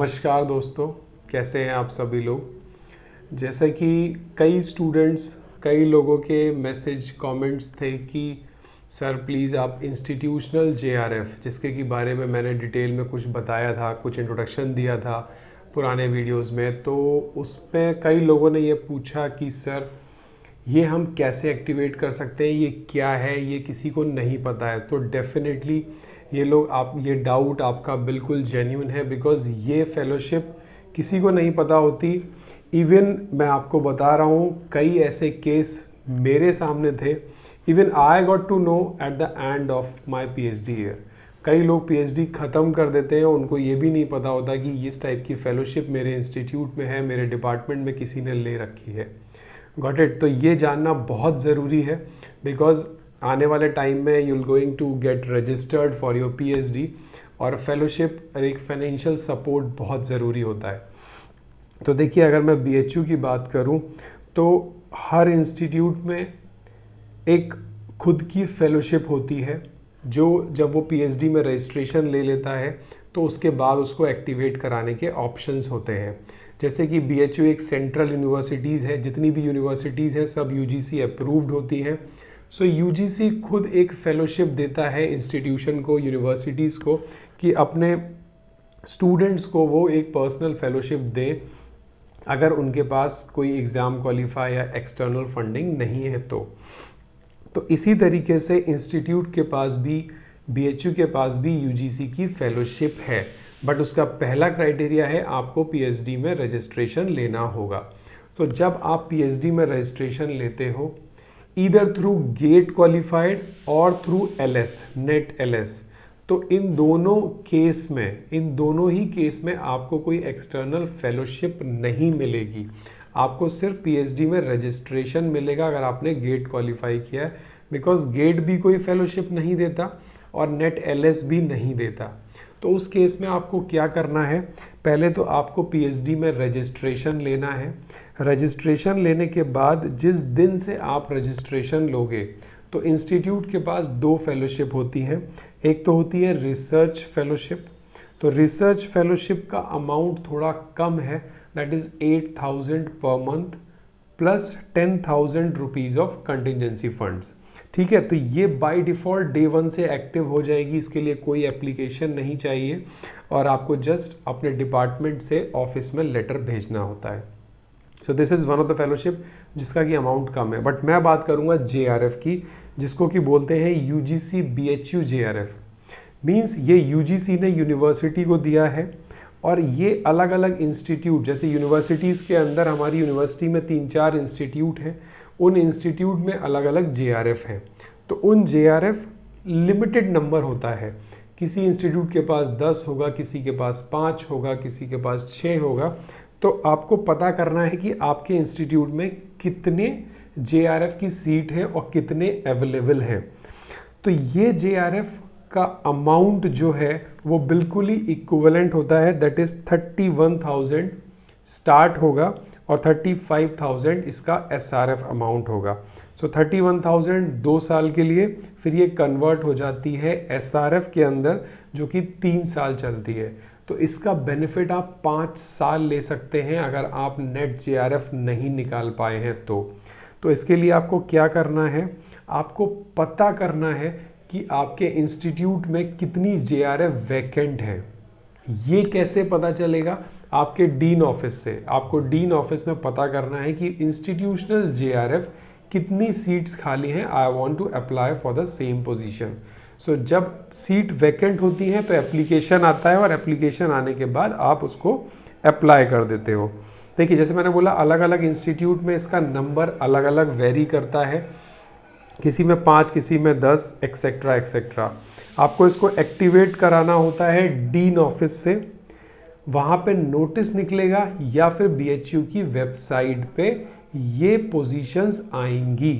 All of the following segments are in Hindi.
नमस्कार दोस्तों, कैसे हैं आप सभी लोग? जैसे कि कई स्टूडेंट्स कई लोगों के मैसेज कमेंट्स थे कि सर प्लीज़ आप इंस्टीट्यूशनल जेआरएफ जिसके की बारे में मैंने डिटेल में कुछ बताया था, कुछ इंट्रोडक्शन दिया था पुराने वीडियोस में। तो उसमें कई लोगों ने ये पूछा कि सर ये हम कैसे एक्टिवेट कर सकते हैं? ये क्या है? ये किसी को नहीं पता है। तो डेफिनेटली ये लोग, आप, ये डाउट आपका बिल्कुल जेन्यून है बिकॉज़ ये फेलोशिप किसी को नहीं पता होती। इवन मैं आपको बता रहा हूँ, कई ऐसे केस मेरे सामने थे। Even I got to know at the end of my P H D year कई लोग पी एच डी ख़त्म कर देते हैं, उनको ये भी नहीं पता होता कि इस टाइप की फेलोशिप मेरे इंस्टीट्यूट में है, मेरे डिपार्टमेंट में किसी ने ले रखी है। गॉट इट तो ये जानना बहुत ज़रूरी है बिकॉज़ आने वाले टाइम में you going to get registered for your PhD और फेलोशिप और एक फाइनेंशियल सपोर्ट बहुत ज़रूरी होता है। तो देखिए, अगर मैं बीएचयू की बात करूँ तो हर इंस्टीट्यूट में एक खुद की फेलोशिप होती है, जो जब वो पीएचडी में रजिस्ट्रेशन ले लेता है तो उसके बाद उसको एक्टिवेट कराने के ऑप्शंस होते हैं। जैसे कि BHU एक सेंट्रल यूनिवर्सिटीज़ है, जितनी भी यूनिवर्सिटीज़ हैं, सब यू अप्रूव्ड होती हैं। सो यूजीसी खुद एक फेलोशिप देता है इंस्टीट्यूशन को यूनिवर्सिटीज़ को, कि अपने स्टूडेंट्स को वो एक पर्सनल फेलोशिप दें, अगर उनके पास कोई एग्ज़ाम क्वालिफाई या एक्सटर्नल फंडिंग नहीं है तो। तो इसी तरीके से इंस्टीट्यूट के पास भी बीएचयू के पास भी यूजीसी की फेलोशिप है। बट उसका पहला क्राइटेरिया है आपको पीएचडी में रजिस्ट्रेशन लेना होगा। तो जब आप पीएचडी में रजिस्ट्रेशन लेते हो ईदर थ्रू गेट क्वालिफाइड और through L S NET L S तो इन दोनों केस में, इन दोनों ही केस में आपको कोई एक्सटर्नल फेलोशिप नहीं मिलेगी। आपको सिर्फ़ पीएचडी में रजिस्ट्रेशन मिलेगा अगर आपने गेट क्वालिफाई किया है। बिकॉज़ गेट भी कोई फेलोशिप नहीं देता और नेट एलएस भी नहीं देता। तो उस केस में आपको क्या करना है? पहले तो आपको पीएचडी में रजिस्ट्रेशन लेना है। रजिस्ट्रेशन लेने के बाद जिस दिन से आप रजिस्ट्रेशन लोगे तो इंस्टीट्यूट के पास दो फेलोशिप होती हैं। एक तो होती है रिसर्च फेलोशिप तो रिसर्च फेलोशिप का अमाउंट थोड़ा कम है that is eight thousand per month plus ten thousand rupees of contingency funds ठीक है? तो ये बाय डिफ़ॉल्ट डे वन से एक्टिव हो जाएगी, इसके लिए कोई एप्लीकेशन नहीं चाहिए और आपको जस्ट अपने डिपार्टमेंट से ऑफ़िस में लेटर भेजना होता है। So this is one of the fellowship जिसका कि अमाउंट कम है। बट मैं बात करूँगा जे की, जिसको कि बोलते हैं U G C B H U J R F means ये यू जी सी ने यूनिवर्सिटी को दिया है और ये अलग अलग इंस्टीट्यूट जैसे यूनिवर्सिटीज़ के अंदर हमारी यूनिवर्सिटी में तीन चार इंस्टीट्यूट हैं उन इंस्टीट्यूट में अलग अलग जे हैं। तो उन जे लिमिटेड नंबर होता है। किसी इंस्टीट्यूट के पास दस होगा, किसी के पास पाँच होगा, किसी के पास छः होगा। तो आपको पता करना है कि आपके इंस्टीट्यूट में कितने जे की सीट है और कितने अवेलेबल हैं। तो ये जे का अमाउंट जो है, वो बिल्कुल ही इक्वलेंट होता है that is thirty one thousand start होगा और थर्टी फाइव थाउज़ेंड इसका एस आर एफ़ अमाउंट होगा। सो वन थाउज़ेंड दो साल के लिए फिर ये कन्वर्ट हो जाती है एस आर एफ़ के अंदर, जो कि तीन साल चलती है। तो इसका बेनिफिट आप पाँच साल ले सकते हैं अगर आप नेट जे आर एफ़ नहीं निकाल पाए हैं तो। तो इसके लिए आपको क्या करना है? आपको पता करना है कि आपके इंस्टीट्यूट में कितनी जे वैकेंट है। ये कैसे पता चलेगा? आपके डीन ऑफ़िस से। आपको डीन ऑफ़िस में पता करना है कि इंस्टीट्यूशनल जेआरएफ कितनी सीट्स खाली हैं। I want to apply for the same position so जब सीट वैकेंट होती है तो एप्लीकेशन आता है और एप्लीकेशन आने के बाद आप उसको अप्लाई कर देते हो। देखिए, जैसे मैंने बोला अलग अलग इंस्टीट्यूट में इसका नंबर अलग अलग वेरी करता है। किसी में पाँच, किसी में दस एक्सेट्रा एक्सेट्रा आपको इसको एक्टिवेट कराना होता है डीन ऑफ़िस से। वहाँ पे नोटिस निकलेगा या फिर बीएचयू की वेबसाइट पे ये पोजीशंस आएँगी।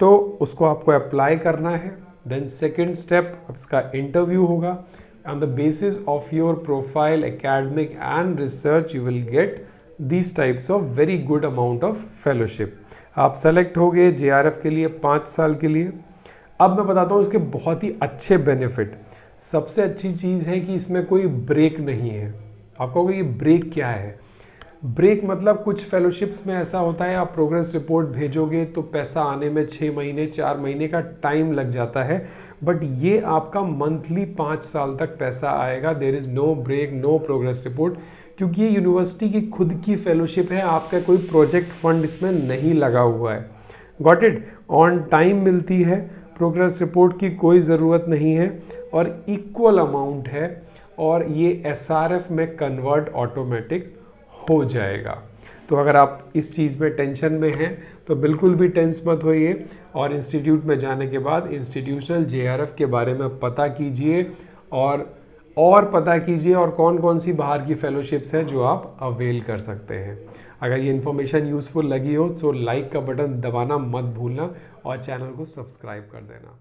तो उसको आपको अप्लाई करना है। देन सेकेंड स्टेप इसका इंटरव्यू होगा। On the basis of your profile academic and research you will get this types of very good amount of fellowship आप सेलेक्ट हो गए JRF के लिए पाँच साल के लिए। अब मैं बताता हूँ इसके बहुत ही अच्छे बेनिफिट सबसे अच्छी चीज़ है कि इसमें कोई ब्रेक नहीं है। आप कहोगे ये ब्रेक क्या है? ब्रेक मतलब कुछ फेलोशिप्स में ऐसा होता है, आप प्रोग्रेस रिपोर्ट भेजोगे तो पैसा आने में छः महीने, चार महीने का टाइम लग जाता है। बट ये आपका मंथली पाँच साल तक पैसा आएगा। There is no break no progress report क्योंकि ये यूनिवर्सिटी की खुद की फेलोशिप है, आपका कोई प्रोजेक्ट फंड इसमें नहीं लगा हुआ है। गॉट इट ऑन टाइम मिलती है प्रोग्रेस रिपोर्ट की कोई ज़रूरत नहीं है और इक्वल अमाउंट है और ये एसआरएफ में कन्वर्ट ऑटोमेटिक हो जाएगा। तो अगर आप इस चीज़ में टेंशन में हैं तो बिल्कुल भी टेंस मत होइए और इंस्टीट्यूट में जाने के बाद इंस्टीट्यूशनल जेआरएफ के बारे में पता कीजिए और और पता कीजिए और कौन कौन सी बाहर की फेलोशिप्स हैं जो आप अवेल कर सकते हैं। अगर ये इन्फॉर्मेशन यूज़फुल लगी हो तो लाइक का बटन दबाना मत भूलना और चैनल को सब्सक्राइब कर देना।